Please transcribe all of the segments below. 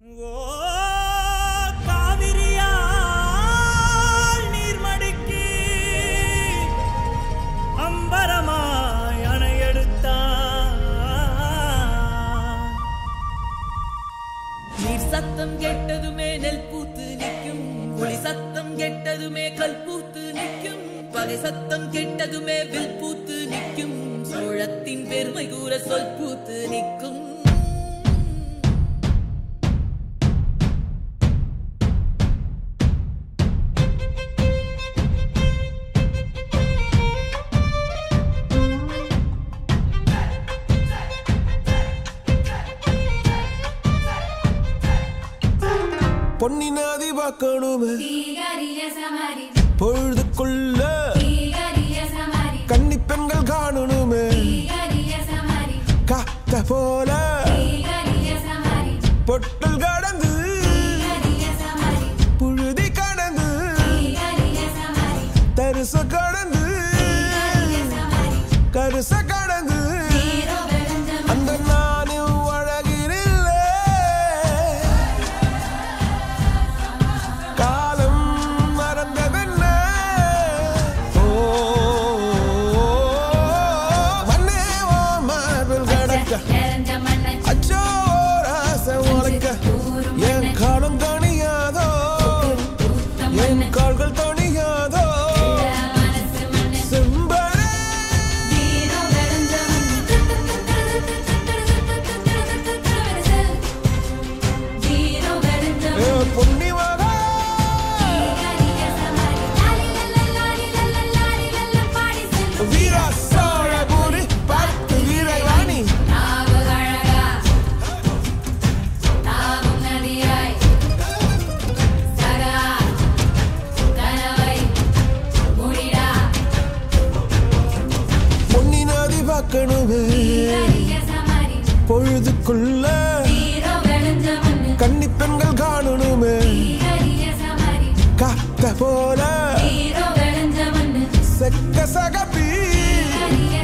சத்தம் கெட்டதுமே நெல் பூத்து நிற்கும். ஒளி சத்தம் கெட்டதுமே கல் பூத்து நிற்கும். பகை சத்தம் கெட்டதுமே வில் பூத்து நிற்கும். சோழத்தின் பெருமை கூற சொல் பூத்து நிற்கும். பொன்னி நாதி பார்க்கணுமே பொழுதுக்குள்ள கன்னி பெண்கள் காணணுமே. காத்த போல பொட்டல் கடந்து புழுதி கடந்து தரிச கடந்து கருச கடந்து Come, come. பொழுதுக்குள்ள கன்னி பெண்கள் காணணுமே. காத்த போல செக்க சகப்பி. தீகரிய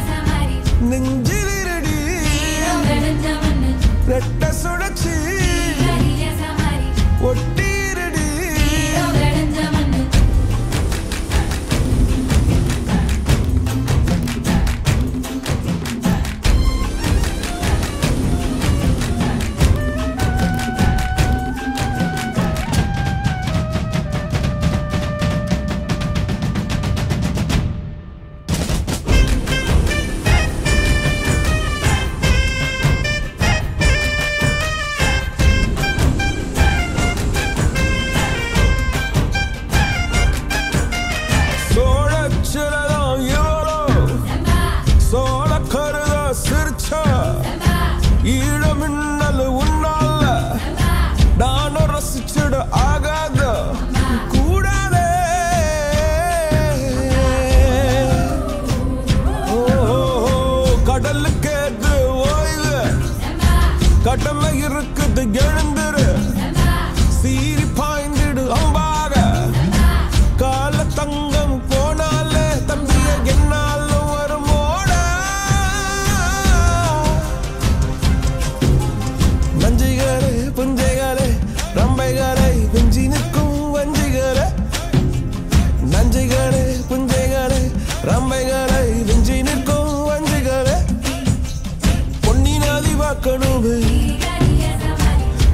மின்னல் உன்னால. நானும் ரசிச்சிட ஆகாத. கூடாதே. ஓ, கடலுக்கு எது ஓய்வு. கடமை இருக்குது எழுந்துரு. செம்பா ரம்பைகளை விஞ்சி நிற்கும் வஞ்சிகளே பொன்னி நதி பார்க்கணுமே.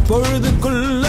பொழுதுக்குள்ள